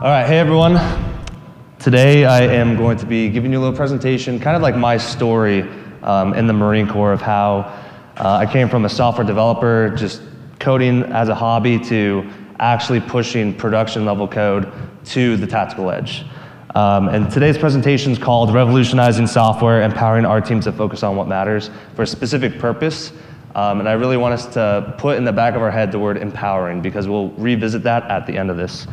All right, hey everyone. Today I am going to be giving you a little presentation, kind of like my story um, in the Marine Corps of how uh, I came from a software developer, just coding as a hobby, to actually pushing production level code to the tactical edge. Um, and today's presentation is called Revolutionizing Software, Empowering Our Teams to Focus on What Matters for a specific purpose. Um, and I really want us to put in the back of our head the word empowering because we'll revisit that at the end of this.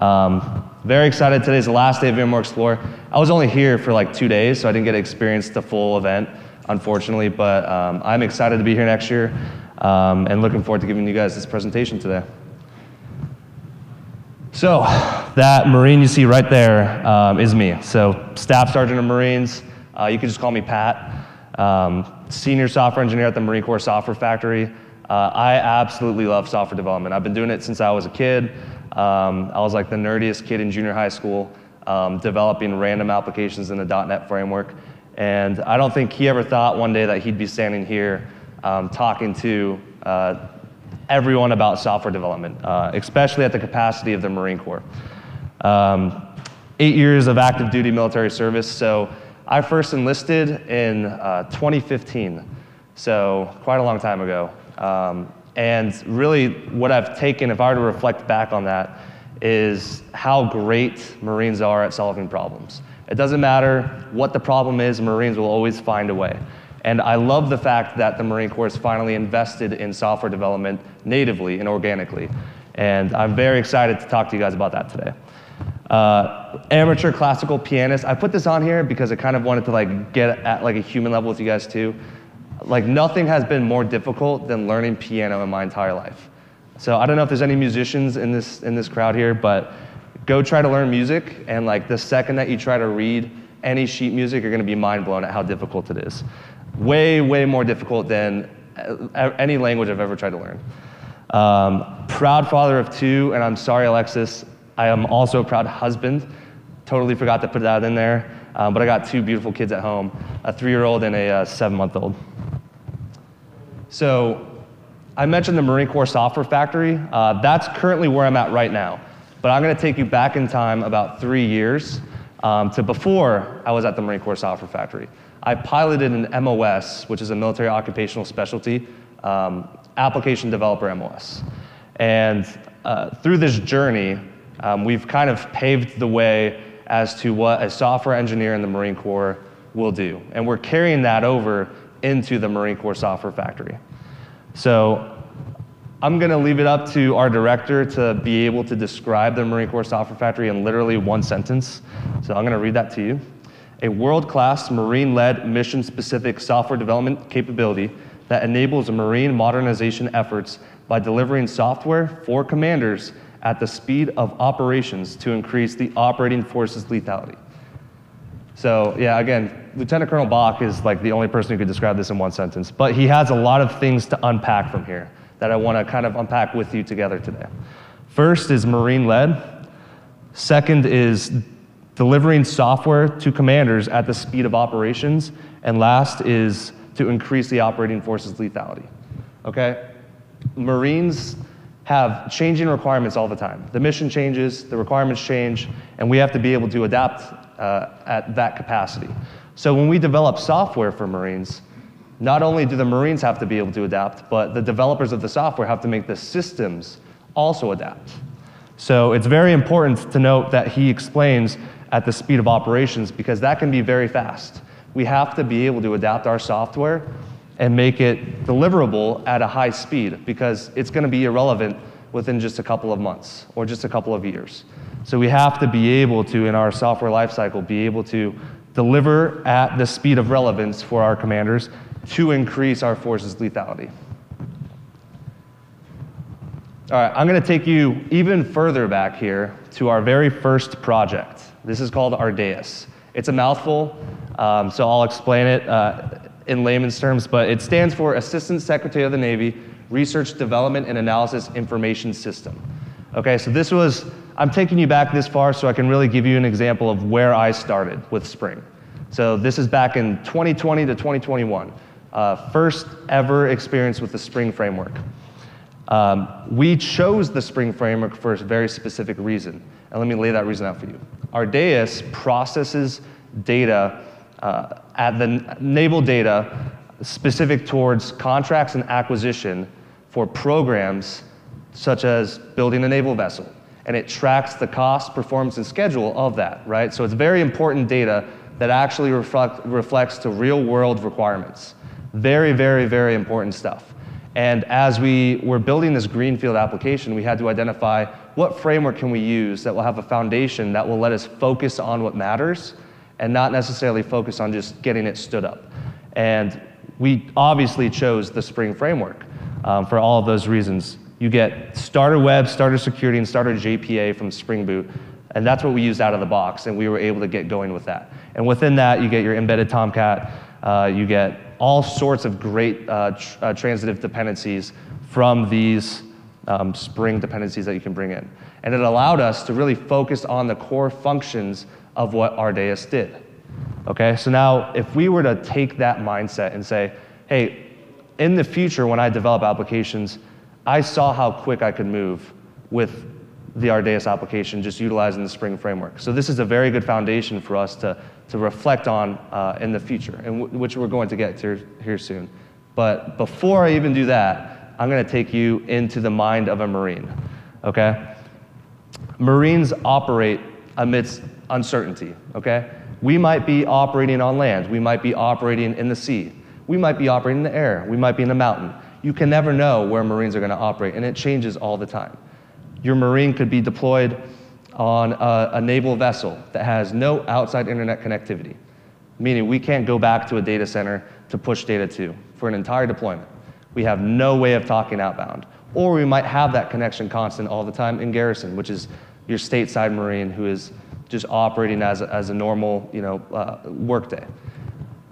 Um, very excited. Today's the last day of VMware Explore. I was only here for like two days, so I didn't get to experience the full event, unfortunately, but um, I'm excited to be here next year um, and looking forward to giving you guys this presentation today. So, that Marine you see right there um, is me. So, Staff Sergeant of Marines, uh, you can just call me Pat. Um, senior software engineer at the Marine Corps Software Factory. Uh, I absolutely love software development. I've been doing it since I was a kid. Um, I was like the nerdiest kid in junior high school, um, developing random applications in the .NET framework. And I don't think he ever thought one day that he'd be standing here um, talking to uh, everyone about software development, uh, especially at the capacity of the Marine Corps. Um, eight years of active duty military service, so I first enlisted in uh, 2015, so quite a long time ago. And really, what I've taken, if I were to reflect back on that, is how great Marines are at solving problems. It doesn't matter what the problem is, Marines will always find a way. And I love the fact that the Marine Corps finally invested in software development natively and organically. And I'm very excited to talk to you guys about that today. Uh, amateur classical pianist. I put this on here because I kind of wanted to like get at like a human level with you guys too like nothing has been more difficult than learning piano in my entire life. So I don't know if there's any musicians in this in this crowd here, but go try to learn music and like the second that you try to read any sheet music, you're going to be mind blown at how difficult it is. Way way more difficult than uh, any language I've ever tried to learn. Um, proud father of two, and I'm sorry, Alexis. I am also a proud husband. Totally forgot to put that in there. Um, but I got two beautiful kids at home a three year old and a uh, seven month old. So I mentioned the Marine Corps Software Factory. Uh, that's currently where I'm at right now. But I'm going to take you back in time about three years um, to before I was at the Marine Corps Software Factory. I piloted an MOS, which is a military occupational specialty, um, application developer MOS. And uh, through this journey, um, we've kind of paved the way as to what a software engineer in the Marine Corps will do. And we're carrying that over into the Marine Corps Software Factory. So I'm going to leave it up to our director to be able to describe the Marine Corps Software Factory in literally one sentence. So I'm going to read that to you. A world-class Marine-led mission-specific software development capability that enables Marine modernization efforts by delivering software for commanders at the speed of operations to increase the operating force's lethality. So yeah, again, Lieutenant Colonel Bach is like the only person who could describe this in one sentence, but he has a lot of things to unpack from here that I want to kind of unpack with you together today. First is Marine led. Second is delivering software to commanders at the speed of operations. And last is to increase the operating force's lethality. Okay? Marines have changing requirements all the time. The mission changes, the requirements change, and we have to be able to adapt Uh, at that capacity. So when we develop software for Marines, not only do the Marines have to be able to adapt, but the developers of the software have to make the systems also adapt. So it's very important to note that he explains at the speed of operations because that can be very fast. We have to be able to adapt our software and make it deliverable at a high speed because it's going to be irrelevant within just a couple of months or just a couple of years. So we have to be able to, in our software lifecycle, be able to deliver at the speed of relevance for our commanders to increase our force's lethality. All right, I'm going to take you even further back here to our very first project. This is called Ardeus. It's a mouthful, um, so I'll explain it uh, in layman's terms, but it stands for Assistant Secretary of the Navy Research Development and Analysis Information System. Okay, so this was I'm taking you back this far so I can really give you an example of where I started with Spring. So this is back in 2020 to 2021. Uh, first ever experience with the Spring framework. Um, we chose the Spring framework for a very specific reason. And let me lay that reason out for you. Ardeus processes data uh, at the naval data specific towards contracts and acquisition for programs such as building a naval vessel. And it tracks the cost, performance, and schedule of that, right? So it's very important data that actually reflect, reflects to real world requirements. Very, very, very important stuff. And as we were building this greenfield application, we had to identify what framework can we use that will have a foundation that will let us focus on what matters and not necessarily focus on just getting it stood up. And we obviously chose the Spring framework um, for all of those reasons. You get starter web, starter security, and starter JPA from Spring Boot, and that's what we used out of the box, and we were able to get going with that. And within that, you get your embedded Tomcat, uh, you get all sorts of great uh, tr uh, transitive dependencies from these um, Spring dependencies that you can bring in. And it allowed us to really focus on the core functions of what Ardeus did. Okay, so now if we were to take that mindset and say, hey, in the future when I develop applications, I saw how quick I could move with the Ardeus application just utilizing the Spring framework. So this is a very good foundation for us to, to reflect on uh, in the future, and which we're going to get to here soon. But before I even do that, I'm going to take you into the mind of a Marine, okay? Marines operate amidst uncertainty, okay? We might be operating on land, we might be operating in the sea, we might be operating in the air, we might be in the mountain. You can never know where Marines are going to operate, and it changes all the time. Your Marine could be deployed on a, a, naval vessel that has no outside internet connectivity, meaning we can't go back to a data center to push data to for an entire deployment. We have no way of talking outbound. Or we might have that connection constant all the time in garrison, which is your stateside Marine who is just operating as a, as a normal you know, uh, workday.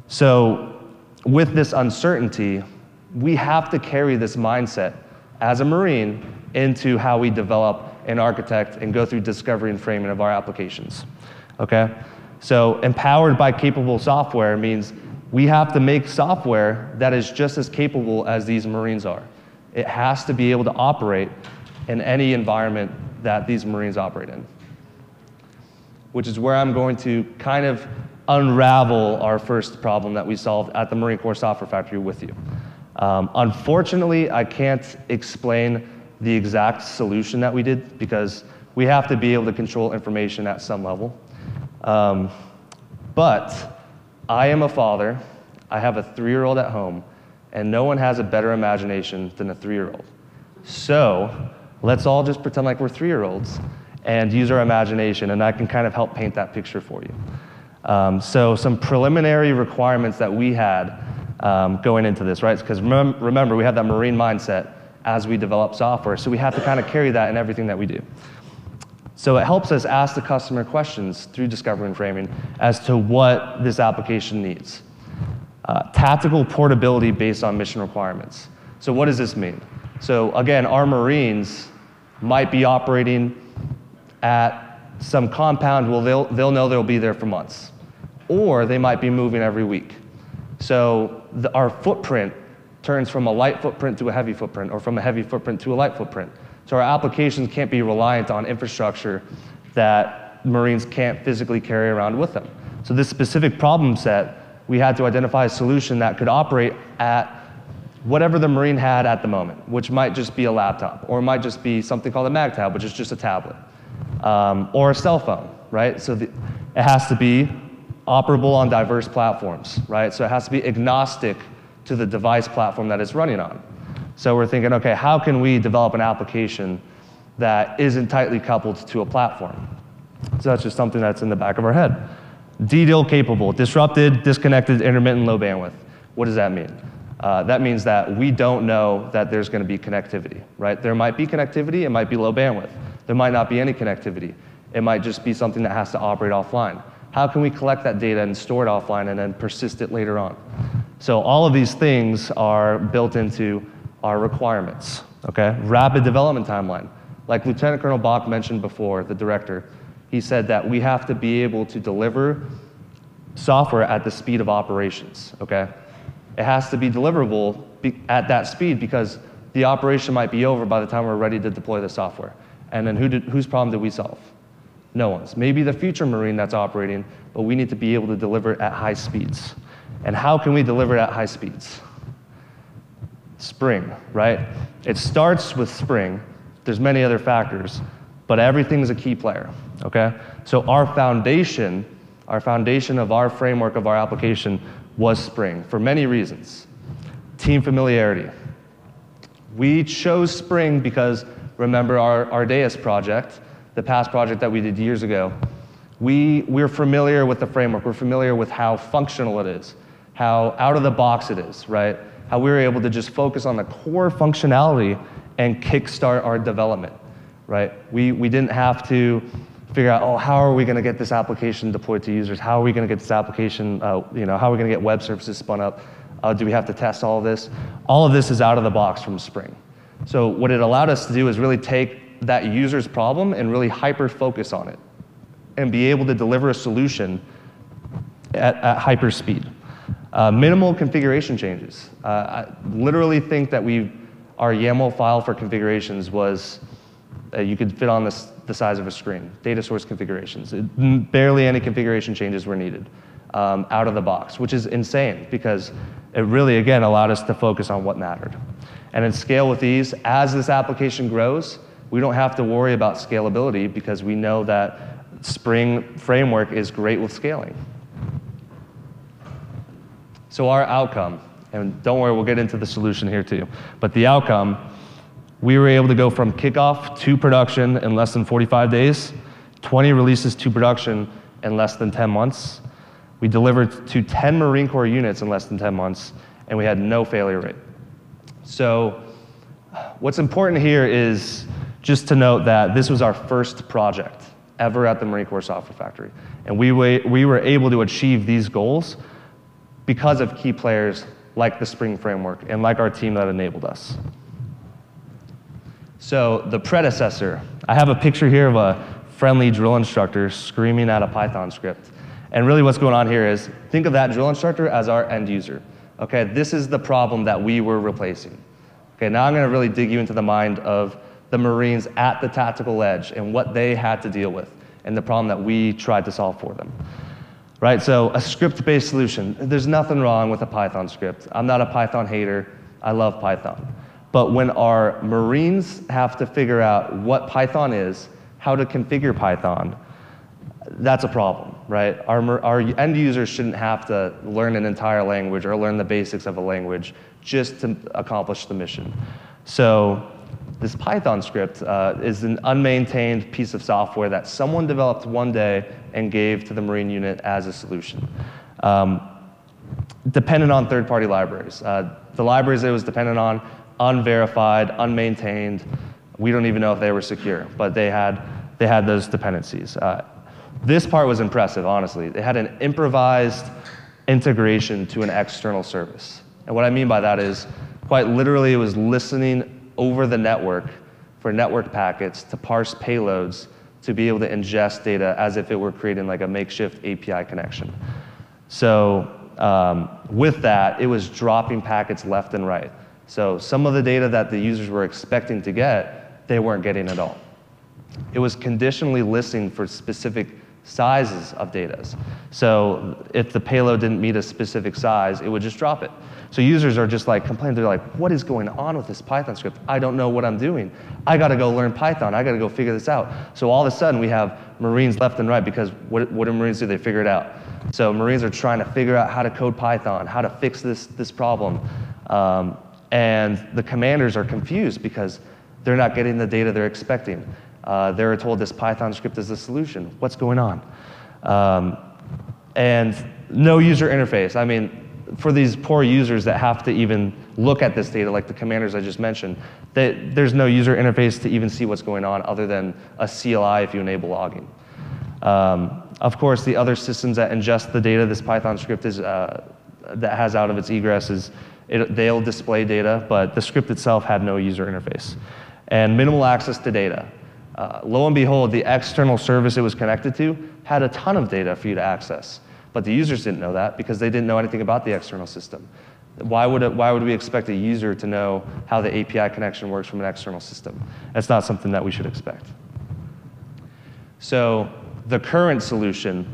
So with this uncertainty, we have to carry this mindset as a Marine into how we develop and architect and go through discovery and framing of our applications. Okay? So empowered by capable software means we have to make software that is just as capable as these Marines are. It has to be able to operate in any environment that these Marines operate in. Which is where I'm going to kind of unravel our first problem that we solved at the Marine Corps Software Factory with you. Um, unfortunately, I can't explain the exact solution that we did because we have to be able to control information at some level. Um, but I am a father, I have a three year old at home, and no one has a better imagination than a three year old. So let's all just pretend like we're three year olds and use our imagination, and I can kind of help paint that picture for you. Um, so, some preliminary requirements that we had um, going into this, right? Because remem remember, we have that marine mindset as we develop software. So we have to kind of carry that in everything that we do. So it helps us ask the customer questions through discovery and framing as to what this application needs. Uh, tactical portability based on mission requirements. So what does this mean? So again, our Marines might be operating at some compound Well, they'll, they'll know they'll be there for months. Or they might be moving every week. So the, our footprint turns from a light footprint to a heavy footprint, or from a heavy footprint to a light footprint. So our applications can't be reliant on infrastructure that Marines can't physically carry around with them. So this specific problem set, we had to identify a solution that could operate at whatever the Marine had at the moment, which might just be a laptop, or it might just be something called a MagTab, which is just a tablet, um, or a cell phone, right? So the, it has to be operable on diverse platforms, right? So it has to be agnostic to the device platform that it's running on. So we're thinking, okay, how can we develop an application that isn't tightly coupled to a platform? So that's just something that's in the back of our head. DDIL capable, disrupted, disconnected, intermittent, low bandwidth. What does that mean? Uh, that means that we don't know that there's going to be connectivity, right? There might be connectivity, it might be low bandwidth. There might not be any connectivity. It might just be something that has to operate offline. How can we collect that data and store it offline and then persist it later on? So all of these things are built into our requirements, okay? Rapid development timeline. Like Lieutenant Colonel Bach mentioned before, the director, he said that we have to be able to deliver software at the speed of operations, okay? It has to be deliverable at that speed because the operation might be over by the time we're ready to deploy the software. And then who did, whose problem did we solve? No one's. Maybe the future Marine that's operating, but we need to be able to deliver at high speeds. And how can we deliver it at high speeds? Spring, right? It starts with Spring. There's many other factors, but everything's a key player, okay? So our foundation, our foundation of our framework of our application was Spring for many reasons. Team familiarity. We chose Spring because remember our, Ardeus project, the past project that we did years ago. We, we're familiar with the framework. We're familiar with how functional it is, how out of the box it is, right? How we were able to just focus on the core functionality and kickstart our development, right? We, we didn't have to figure out, oh, how are we going to get this application deployed to users? How are we going to get this application, uh, you know, how are we going to get web services spun up? Uh, do we have to test all of this? All of this is out of the box from Spring. So what it allowed us to do is really take that user's problem and really hyper focus on it and be able to deliver a solution at, at hyper speed. Uh, minimal configuration changes. Uh, I literally think that we, our YAML file for configurations was, uh, you could fit on this, the size of a screen. Data source configurations. It, barely any configuration changes were needed um, out of the box, which is insane because it really, again, allowed us to focus on what mattered. And in scale with ease, as this application grows, we don't have to worry about scalability because we know that Spring framework is great with scaling. So our outcome, and don't worry, we'll get into the solution here too, but the outcome, we were able to go from kickoff to production in less than 45 days, 20 releases to production in less than 10 months. We delivered to 10 Marine Corps units in less than 10 months, and we had no failure rate. So what's important here is just to note that this was our first project ever at the Marine Corps Software Factory. And we, we were able to achieve these goals because of key players like the Spring Framework and like our team that enabled us. So the predecessor, I have a picture here of a friendly drill instructor screaming at a Python script. And really what's going on here is, think of that drill instructor as our end user. Okay, this is the problem that we were replacing. Okay, now I'm gonna really dig you into the mind of the Marines at the tactical edge and what they had to deal with and the problem that we tried to solve for them right? So a script-based solution. There's nothing wrong with a Python script. I'm not a Python hater. I love Python. But when our Marines have to figure out what Python is, how to configure Python, that's a problem, right? Our, our end users shouldn't have to learn an entire language or learn the basics of a language just to accomplish the mission. So this Python script uh, is an unmaintained piece of software that someone developed one day and gave to the Marine unit as a solution. Um, dependent on third-party libraries. Uh, the libraries it was dependent on, unverified, unmaintained. We don't even know if they were secure, but they had, they had those dependencies. Uh, this part was impressive, honestly. They had an improvised integration to an external service. And what I mean by that is, quite literally, it was listening over the network for network packets to parse payloads to be able to ingest data as if it were creating like a makeshift API connection. So um, with that, it was dropping packets left and right. So some of the data that the users were expecting to get, they weren't getting at all. It was conditionally listening for specific sizes of data. So if the payload didn't meet a specific size, it would just drop it. So users are just like complaining. They're like, what is going on with this Python script? I don't know what I'm doing. I got to go learn Python. I got to go figure this out. So all of a sudden we have Marines left and right because what, what do Marines do? They figure it out. So Marines are trying to figure out how to code Python, how to fix this, this problem. Um, and the commanders are confused because they're not getting the data they're expecting. Uh, they're told this Python script is the solution. What's going on? Um, and no user interface. I mean, for these poor users that have to even look at this data, like the commanders I just mentioned, there's no user interface to even see what's going on other than a CLI if you enable logging. Um, of course, the other systems that ingest the data this Python script is, uh, that has out of its egress is it, they'll display data, but the script itself had no user interface. And minimal access to data. Uh, lo and behold, the external service it was connected to had a ton of data for you to access. But the users didn't know that because they didn't know anything about the external system. Why would, it, why would we expect a user to know how the API connection works from an external system? That's not something that we should expect. So the current solution,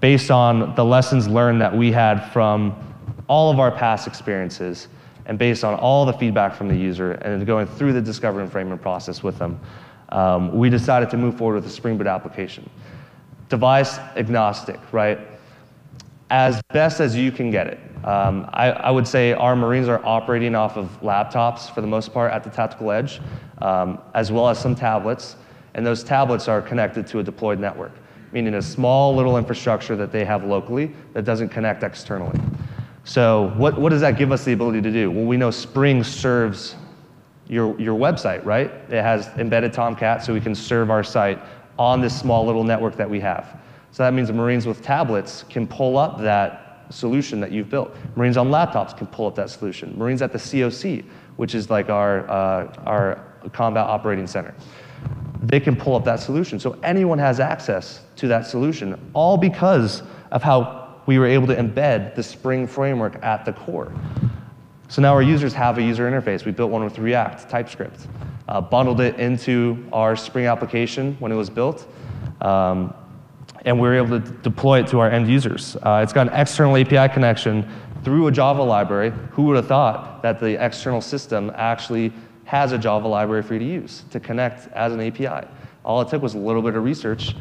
based on the lessons learned that we had from all of our past experiences, and based on all the feedback from the user and going through the discovery and framing process with them, um, we decided to move forward with the Spring Boot application. Device agnostic, right? As best as you can get it. Um, I, I, would say our Marines are operating off of laptops for the most part at the tactical edge, um, as well as some tablets, and those tablets are connected to a deployed network, meaning a small little infrastructure that they have locally that doesn't connect externally. So what, what does that give us the ability to do? Well, we know Spring serves your, your website, right? It has embedded Tomcat, so we can serve our site on this small little network that we have. So that means Marines with tablets can pull up that solution that you've built. Marines on laptops can pull up that solution. Marines at the COC, which is like our, uh, our combat operating center, they can pull up that solution. So anyone has access to that solution, all because of how we were able to embed the Spring framework at the core. So now our users have a user interface. We built one with React, TypeScript, uh, bundled it into our Spring application when it was built, um, and we were able to deploy it to our end users. Uh, it's got an external API connection through a Java library. Who would have thought that the external system actually has a Java library for you to use to connect as an API? All it took was a little bit of research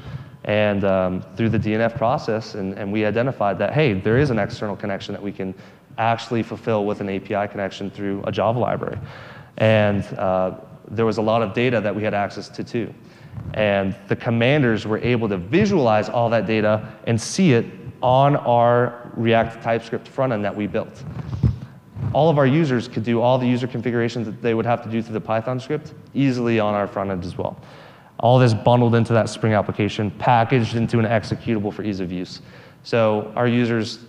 and um, through the DNF process, and, and we identified that, hey, there is an external connection that we can actually fulfill with an API connection through a Java library. And uh, there was a lot of data that we had access to too. And the commanders were able to visualize all that data and see it on our React TypeScript front end that we built. All of our users could do all the user configurations that they would have to do through the Python script easily on our front end as well. All this bundled into that Spring application, packaged into an executable for ease of use. So our users,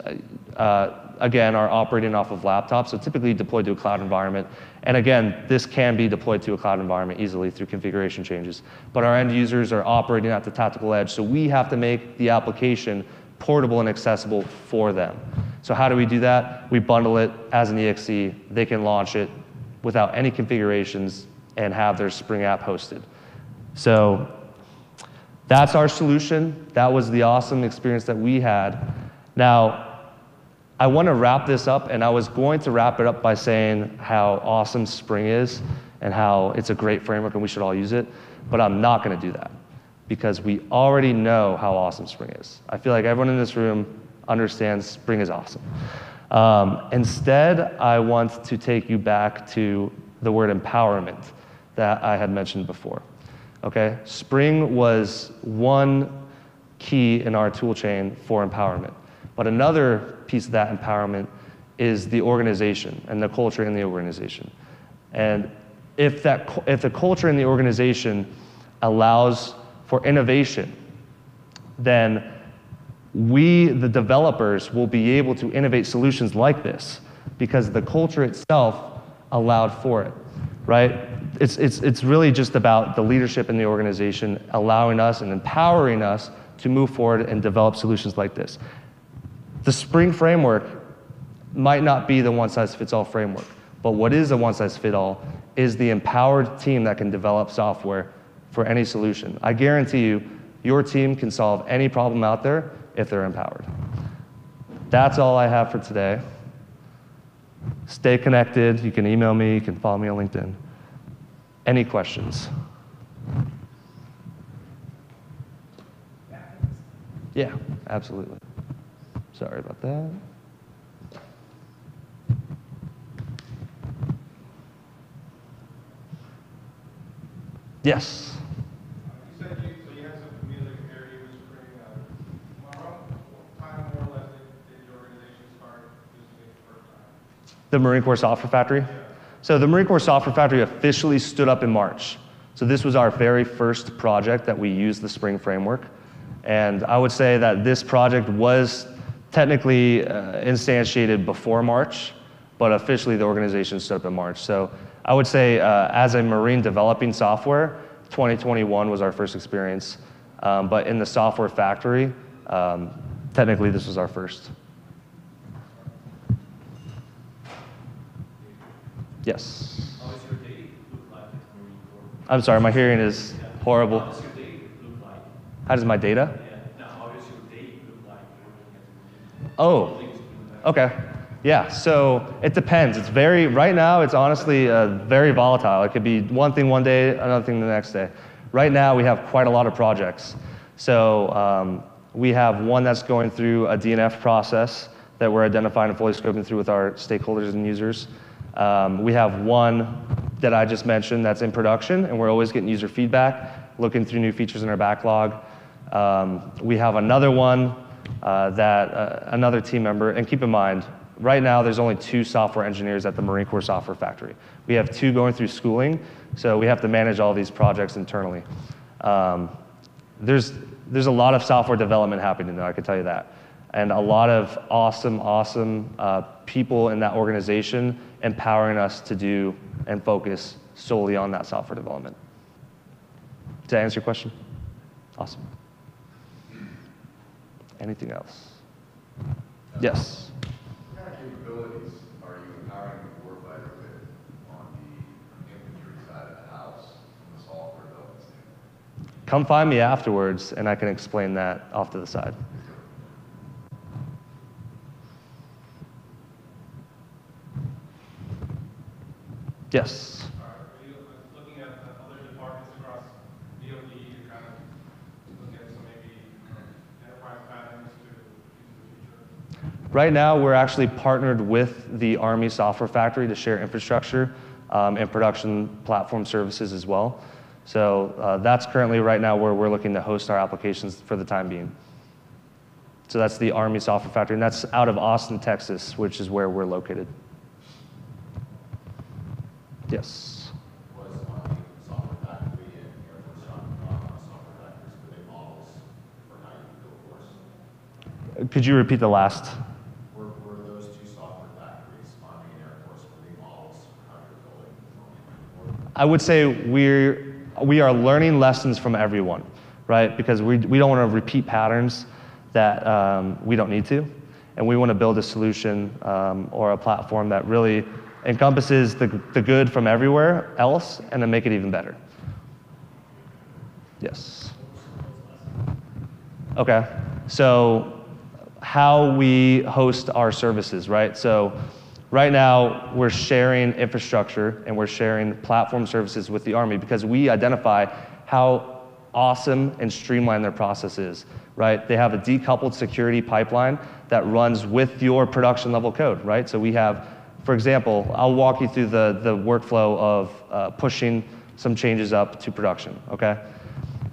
uh, again, are operating off of laptops, so typically deployed to a cloud environment. And again, this can be deployed to a cloud environment easily through configuration changes. But our end users are operating at the tactical edge, so we have to make the application portable and accessible for them. So how do we do that? We bundle it as an EXE. They can launch it without any configurations and have their Spring app hosted. So that's our solution. That was the awesome experience that we had. Now, I want to wrap this up, and I was going to wrap it up by saying how awesome Spring is and how it's a great framework and we should all use it, but I'm not going to do that because we already know how awesome Spring is. I feel like everyone in this room understands Spring is awesome. Um, instead, I want to take you back to the word empowerment that I had mentioned before. Okay? Spring was one key in our tool chain for empowerment. But another piece of that empowerment is the organization and the culture in the organization. And if, that, if the culture in the organization allows for innovation, then we, the developers, will be able to innovate solutions like this because the culture itself allowed for it, right? it's, it's, it's really just about the leadership in the organization allowing us and empowering us to move forward and develop solutions like this. The Spring framework might not be the one size fits all framework, but what is a one size fit all is the empowered team that can develop software for any solution. I guarantee you, your team can solve any problem out there if they're empowered. That's all I have for today. Stay connected. You can email me, you can follow me on LinkedIn. Any questions? Yeah, absolutely. Sorry about that. Yes. The Marine Corps Software Factory? So the Marine Corps Software Factory officially stood up in March. So this was our very first project that we used the Spring Framework. And I would say that this project was technically uh, instantiated before March, but officially the organization stood up in March. So I would say uh, as a Marine developing software, 2021 was our first experience. Um, but in the software factory, um, technically this was our first. Yes. How does your day look like at the Marine Corps? I'm sorry, my hearing is horrible. How does your day look like? How does my data? Yeah. Now, how does your day look like working at the Marine Oh, okay. Yeah, so it depends. It's very, right now, it's honestly uh, very volatile. It could be one thing one day, another thing the next day. Right now, we have quite a lot of projects. So um, we have one that's going through a DNF process that we're identifying and fully scoping through with our stakeholders and users. Um, we have one that I just mentioned that's in production, and we're always getting user feedback, looking through new features in our backlog. Um, we have another one uh, that uh, another team member, and keep in mind, right now there's only two software engineers at the Marine Corps Software Factory. We have two going through schooling, so we have to manage all these projects internally. Um, there's, there's a lot of software development happening there, I can tell you that. And a lot of awesome, awesome uh, people in that organization empowering us to do and focus solely on that software development. Did I answer your question? Awesome. Anything else? Yes. What kind of capabilities are you empowering the warfighter with on the infantry side of the house from the software development standpoint? Come find me afterwards and I can explain that off to the side. Yes. Are you looking at the other departments across DOD to kind of look at some maybe enterprise patterns to into the future? Right now, we're actually partnered with the Army Software Factory to share infrastructure um, and production platform services as well. So uh, that's currently right now where we're looking to host our applications for the time being. So that's the Army Software Factory, and that's out of Austin, Texas, which is where we're located. Yes. Was on the software factory and Air Force on, on software factories putting models for how you build course? Could you repeat the last? Were, were those two software factories on the Air Force putting models for how you're building the Marine Corps? I would say we're, we are learning lessons from everyone, right? Because we, we don't want to repeat patterns that um, we don't need to. And we want to build a solution um, or a platform that really encompasses the, the good from everywhere else and then make it even better. Yes. Okay. So, how we host our services, right? So, right now we're sharing infrastructure and we're sharing platform services with the Army because we identify how awesome and streamlined their process is, right? They have a decoupled security pipeline that runs with your production level code, right? So, we have, for example, I'll walk you through the, the workflow of uh, pushing some changes up to production, okay?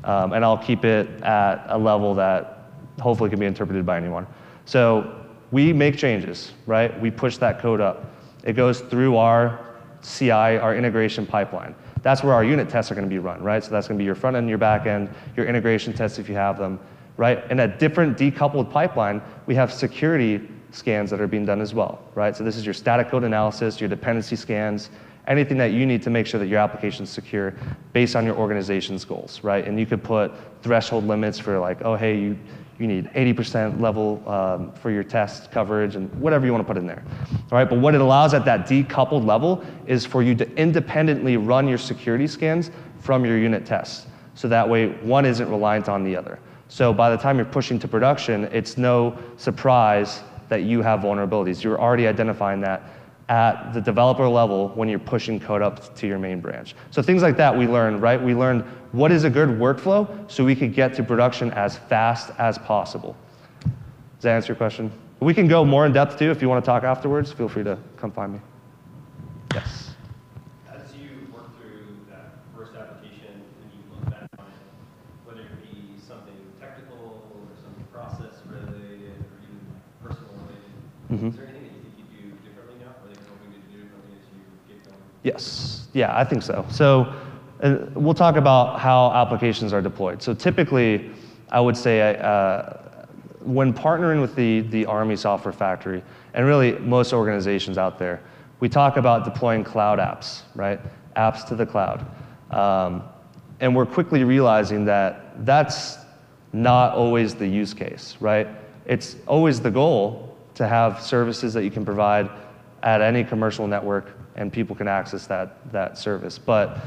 um, and I'll keep it at a level that hopefully can be interpreted by anyone. So we make changes, right? We push that code up. It goes through our CI, our integration pipeline. That's where our unit tests are going to be run, right? So that's going to be your front end, your back end, your integration tests if you have them, right? In a different decoupled pipeline, we have security scans that are being done as well, right? So this is your static code analysis, your dependency scans, anything that you need to make sure that your application is secure based on your organization's goals, right? And you could put threshold limits for like, oh, hey, you, you need 80% level um, for your test coverage and whatever you want to put in there, all right? But what it allows at that decoupled level is for you to independently run your security scans from your unit tests. So that way, one isn't reliant on the other. So by the time you're pushing to production, it's no surprise that you have vulnerabilities. You're already identifying that at the developer level when you're pushing code up to your main branch. So things like that we learned, right? We learned what is a good workflow so we could get to production as fast as possible. Does that answer your question? We can go more in depth too if you want to talk afterwards. Feel free to come find me. Yes. As you work through that first application and you look back on it, whether it be something technical or something process related or even like personal related, Mhm. is there anything that you think you do differently now or that you're hoping to do differently as you get going? Yes, yeah, I think so. So uh, we'll talk about how applications are deployed. So typically, I would say uh, when partnering with the, the Army Software Factory, and really most organizations out there, we talk about deploying cloud apps, right? Apps to the cloud. Um, and we're quickly realizing that that's not always the use case, right? It's always the goal to have services that you can provide at any commercial network and people can access that, that service. But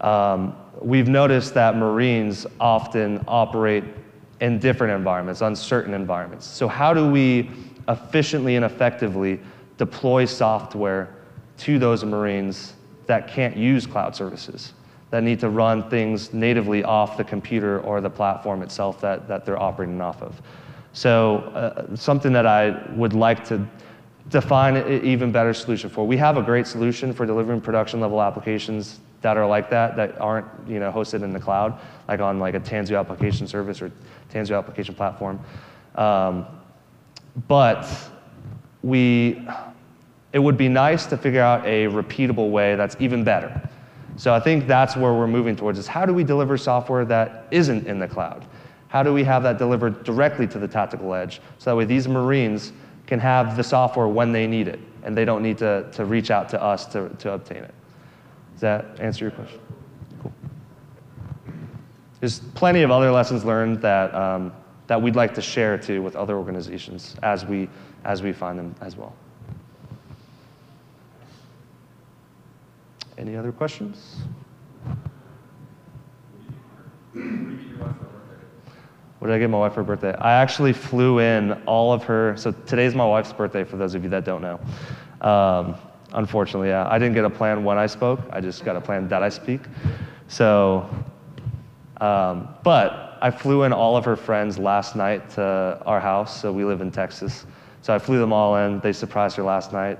um, we've noticed that Marines often operate in different environments, uncertain environments. So, how do we efficiently and effectively deploy software to those Marines that can't use cloud services, that need to run things natively off the computer or the platform itself that, that they're operating off of? So, uh, something that I would like to define an even better solution for. We have a great solution for delivering production level applications that are like that, that aren't you know, hosted in the cloud, like on like a Tanzu application service or Tanzu application platform. Um, but we, it would be nice to figure out a repeatable way that's even better. So I think that's where we're moving towards is how do we deliver software that isn't in the cloud? How do we have that delivered directly to the tactical edge so that way these Marines can have the software when they need it and they don't need to, to reach out to us to, to obtain it. Does that answer your question? Cool. There's plenty of other lessons learned that, um, that we'd like to share too with other organizations as we, as we find them as well. Any other questions? What did I get my wife for her birthday? I actually flew in all of her. So today's my wife's birthday, for those of you that don't know. Um, unfortunately, yeah. I didn't get a plan when I spoke, I just got a plan that I speak. So, um, but I flew in all of her friends last night to our house. So we live in Texas. So I flew them all in. They surprised her last night.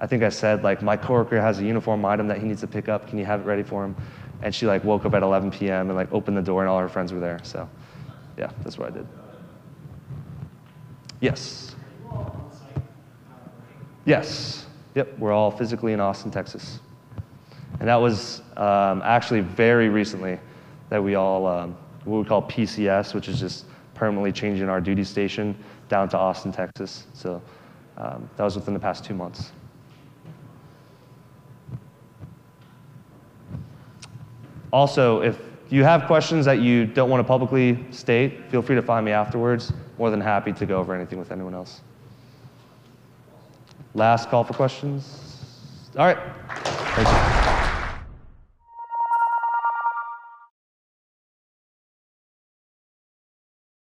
I think I said, like, my coworker has a uniform item that he needs to pick up. Can you have it ready for him? And she, like, woke up at 11 p.m. and, like, opened the door, and all her friends were there. So, yeah, that's what I did. Yes. Yes. Yep, we're all physically in Austin, Texas. And that was um, actually very recently that we all, um, what we call PCS, which is just permanently changing our duty station down to Austin, Texas. So um, that was within the past two months. Also, if you have questions that you don't want to publicly state, feel free to find me afterwards. More than happy to go over anything with anyone else. Last call for questions. All right. Thank you.